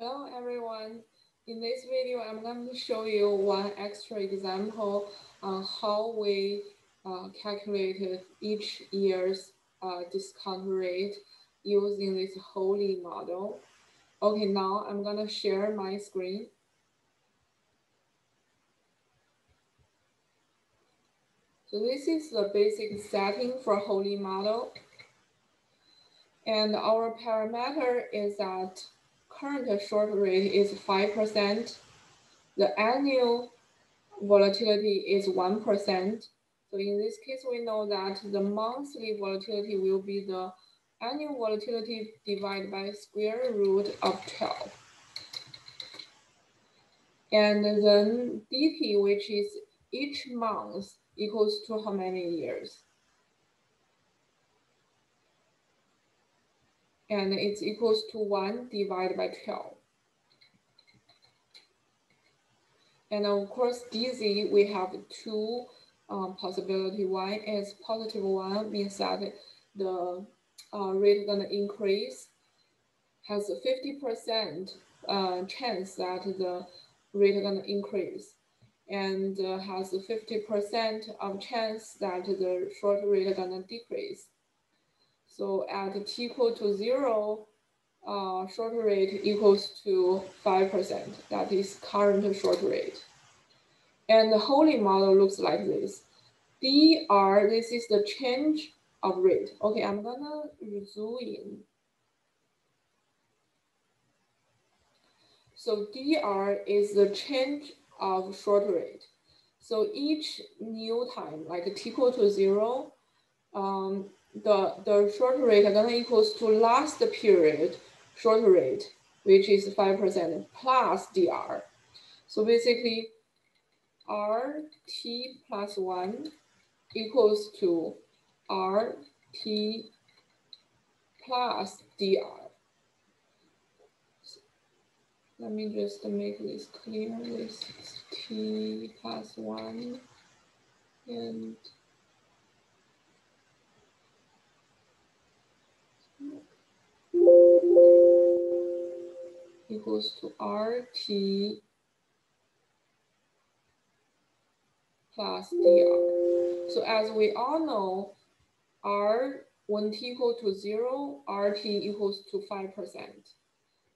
Hello everyone. In this video, I'm going to show you one extra example on how we uh, calculated each year's uh, discount rate using this Ho-Lee model. Okay, now I'm going to share my screen. So this is the basic setting for Ho-Lee model. And our parameter is that current short rate is 5%. The annual volatility is 1%. So in this case, we know that the monthly volatility will be the annual volatility divided by square root of 12. And then dt, which is each month, equals to how many years? And it's equals to 1 divided by 12. And of course, dz, we have two um, possibility. One is positive one, means that the uh, rate gonna increase, has a 50% uh, chance that the rate gonna increase, and uh, has a 50% of chance that the short rate gonna decrease. So at t equal to zero, uh, short rate equals to 5%. That is current short rate. And the Ho-Lee model looks like this. DR, this is the change of rate. Okay, I'm gonna zoom in. So DR is the change of short rate. So each new time, like t equal to zero, um, the, the short rate then equals to last period short rate, which is 5% plus DR. So basically, RT plus 1 equals to RT plus DR. Let me just make this clear. This is T plus 1 and equals to RT plus dr. So as we all know, R when t equal to zero, RT equals to 5%.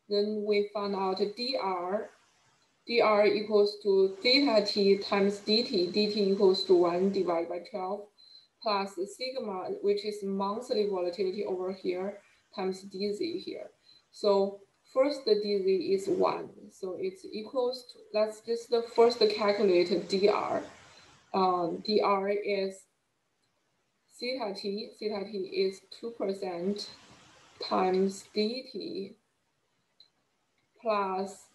Then we found out dr, dr equals to theta t times dt, dt equals to one divided by 12, plus sigma, which is monthly volatility over here, times dz here. So First, the dz is 1. So it's equals to, let's just the first calculate dr. Um, dr is theta t, theta t is 2% times dt plus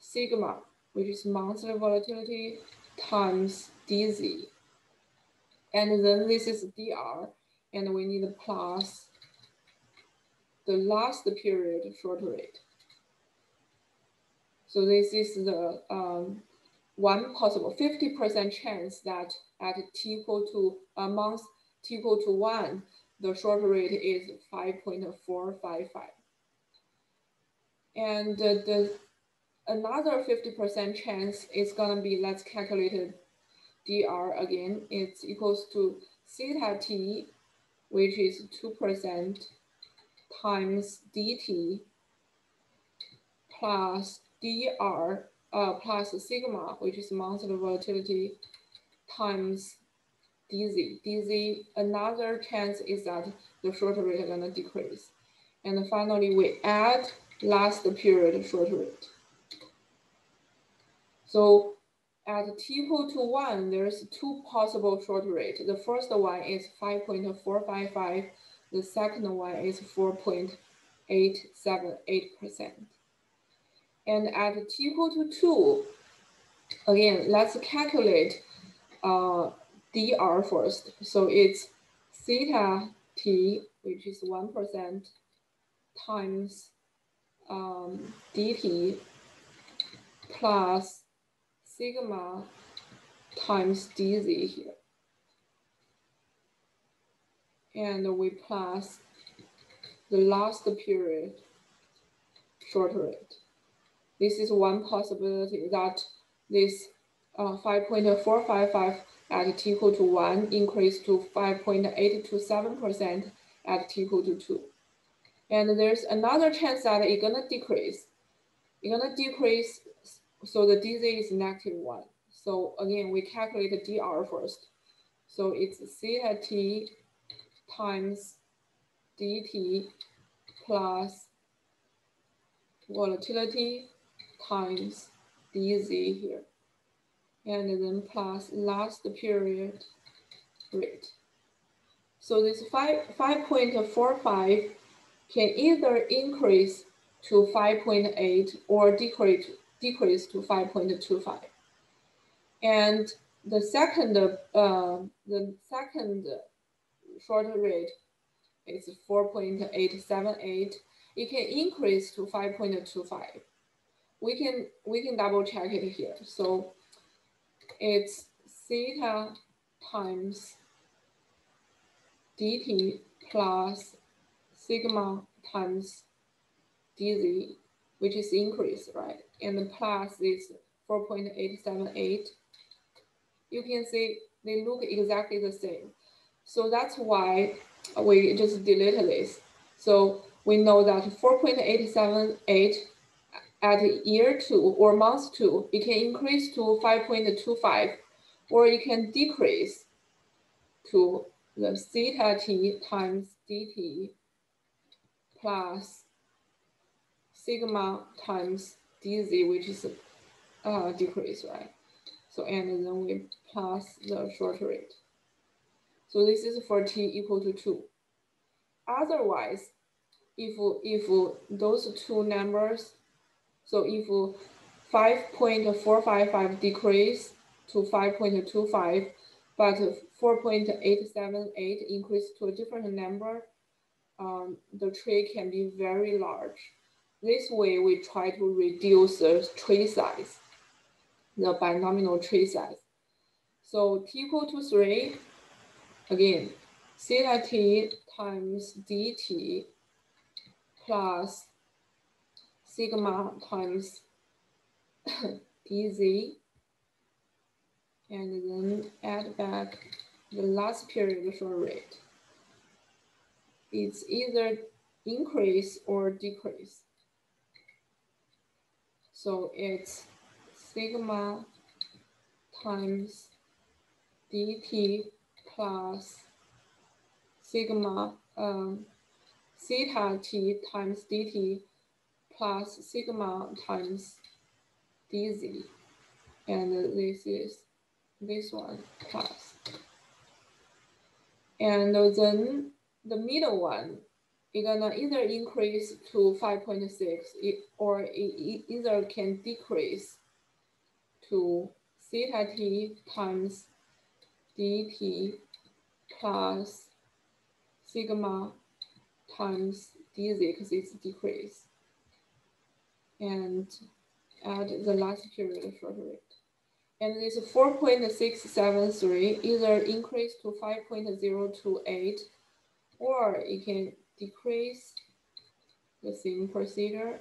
sigma, which is monthly volatility, times dz. And then this is dr, and we need plus the last period short rate. So this is the um, one possible 50% chance that at t equal to a month t equal to one, the short rate is 5.455. And the, the another 50% chance is gonna be, let's calculate it, dr again, it's equals to theta t, which is 2% times dt plus dr uh, plus sigma, which is monthly volatility, times dz. dz, another chance is that the short rate is gonna decrease. And finally, we add last period short rate. So at t equal to 1, there's two possible short rate. The first one is 5.455 the second one is 4.878%. And at t equal to 2, again, let's calculate uh, dr first. So it's theta t, which is 1% times um, dt plus sigma times dz here. And we plus the last period shorter rate. This is one possibility that this uh, 5.455 at t equal to 1 increase to 5.827% at t equal to 2. And there's another chance that it's gonna decrease. It's gonna decrease, so the dz is negative 1. So again, we calculate the dr first. So it's theta t times dt plus volatility times dz here. And then plus last period rate. So this 5, 5.45 can either increase to 5.8 or decrease, decrease to 5.25. And the second, uh, the second short rate is 4.878. It can increase to 5.25. We can, we can double check it here. So it's theta times dt plus sigma times dz, which is increase, right? And the plus is 4.878. You can see they look exactly the same. So that's why we just delete this. So we know that 4.878 at year two or month two, it can increase to 5.25 or it can decrease to the theta t times dt plus sigma times dz, which is a uh, decrease, right? So, and then we plus the short rate. So this is for t equal to 2. Otherwise, if, if those two numbers, so if 5.455 decrease to 5.25, but 4.878 increase to a different number, um, the tree can be very large. This way, we try to reduce the tree size, the binomial tree size. So t equal to 3, again, theta t times dt plus sigma times dz, and then add back the last period short rate it's either increase or decrease. So it's sigma times dt plus sigma um, theta t times dt plus sigma times dz. And this is this one plus. And then the middle one, you're gonna either increase to 5.6 or it either can decrease to theta t times dt plus sigma times dz because it's decrease and add the last period short rate. And this 4.673 either increase to 5.028 or it can decrease the same procedure.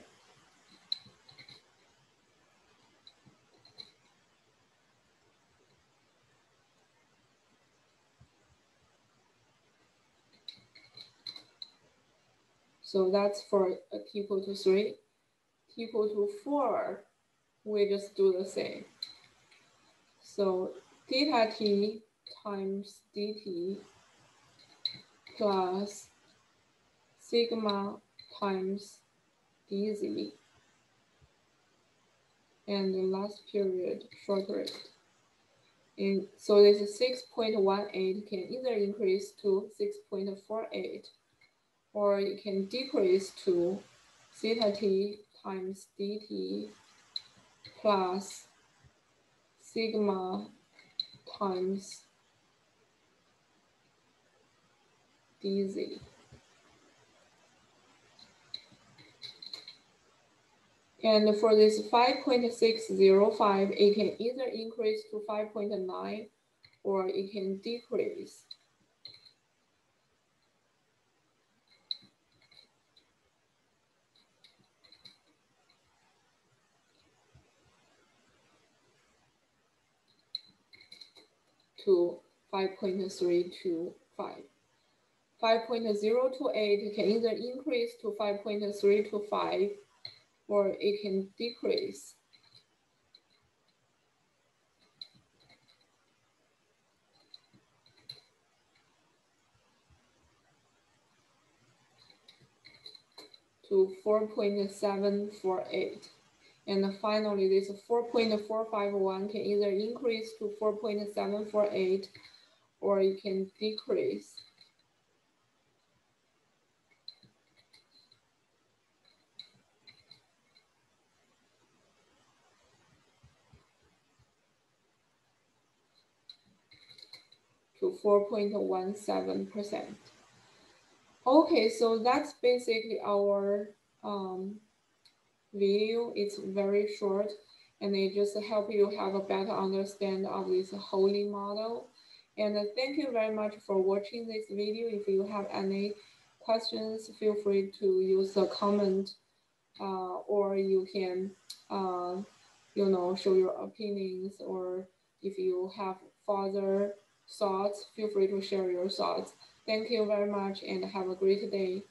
So that's for a t equal to 3. t equal to 4, we just do the same. So theta t times dt plus sigma times dz and the last period short rate. And so this 6.18 can either increase to 6.48 or it can decrease to theta t times dt plus sigma times dz. And for this 5.605, it can either increase to 5.9 or it can decrease. To 5.325. 5.028 can either increase to 5.325 or it can decrease. to 4.748. And finally, this 4.451 can either increase to 4.748 or it can decrease. to 4.17%. Okay, so that's basically our um, video. It's very short and it just help you have a better understand of this Ho-Lee model. And thank you very much for watching this video. If you have any questions, feel free to use the comment uh, or you can, uh, you know, show your opinions or if you have further thoughts, feel free to share your thoughts. Thank you very much and have a great day.